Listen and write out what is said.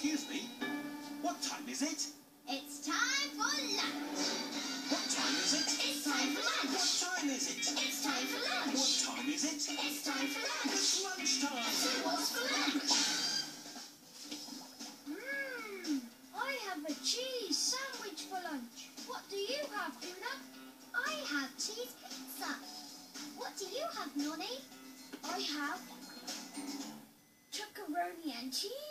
Excuse me, what time is it? It's time for lunch. What time is it? It's time for lunch. What time is it? It's time for lunch. What time is it? It's time for lunch. It's lunchtime. So what's for lunch? Mmm, I have a cheese sandwich for lunch. What do you have, Oona? I have cheese pizza. What do you have, Nonny? I have truckeroni and cheese.